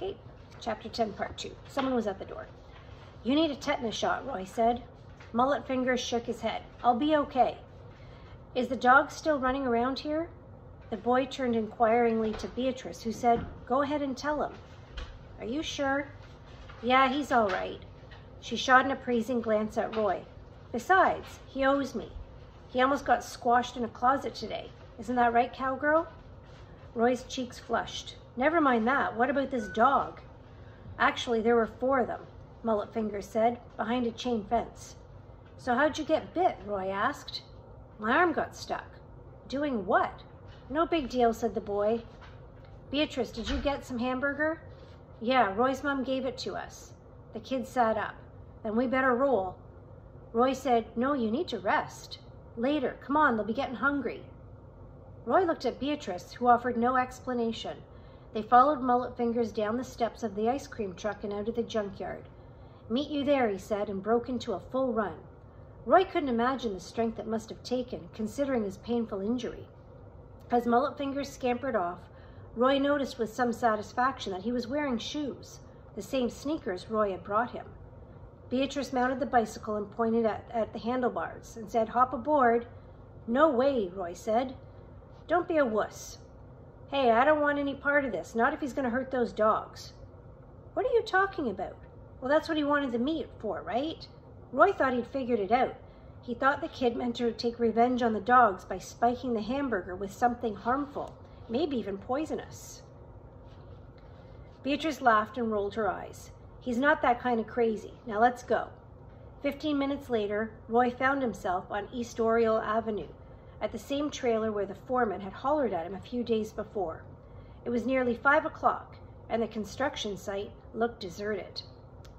Okay, chapter 10, part 2. Someone was at the door. You need a tetanus shot, Roy said. Mullet Fingers shook his head. I'll be okay. Is the dog still running around here? The boy turned inquiringly to Beatrice, who said, Go ahead and tell him. Are you sure? Yeah, he's all right. She shot an appraising glance at Roy. Besides, he owes me. He almost got squashed in a closet today. Isn't that right, cowgirl? Roy's cheeks flushed. Never mind that. What about this dog? Actually, there were four of them, Mullet Fingers said, behind a chain fence. So how'd you get bit? Roy asked. My arm got stuck. Doing what? No big deal, said the boy. Beatrice, did you get some hamburger? Yeah, Roy's mom gave it to us. The kid sat up. Then we better roll. Roy said, No, you need to rest. Later, come on, they'll be getting hungry. Roy looked at Beatrice, who offered no explanation. They followed Mullet Fingers down the steps of the ice cream truck and out of the junkyard. Meet you there, he said, and broke into a full run. Roy couldn't imagine the strength it must have taken, considering his painful injury. As Mullet Fingers scampered off, Roy noticed with some satisfaction that he was wearing shoes, the same sneakers Roy had brought him. Beatrice mounted the bicycle and pointed at, at the handlebars and said, Hop aboard. No way, Roy said. Don't be a wuss. Hey, I don't want any part of this, not if he's going to hurt those dogs. What are you talking about? Well, that's what he wanted the meat for, right? Roy thought he'd figured it out. He thought the kid meant to take revenge on the dogs by spiking the hamburger with something harmful, maybe even poisonous. Beatrice laughed and rolled her eyes. He's not that kind of crazy. Now let's go. Fifteen minutes later, Roy found himself on East Oriole Avenue, at the same trailer where the foreman had hollered at him a few days before. It was nearly five o'clock, and the construction site looked deserted.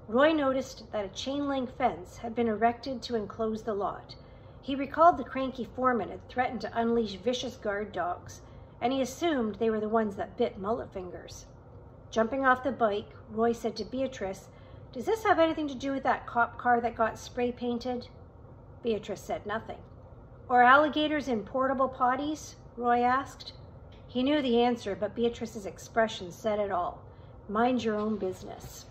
Roy noticed that a chain link fence had been erected to enclose the lot. He recalled the cranky foreman had threatened to unleash vicious guard dogs, and he assumed they were the ones that bit mullet fingers. Jumping off the bike, Roy said to Beatrice, Does this have anything to do with that cop car that got spray painted? Beatrice said nothing. Or alligators in portable potties? Roy asked. He knew the answer, but Beatrice's expression said it all. Mind your own business.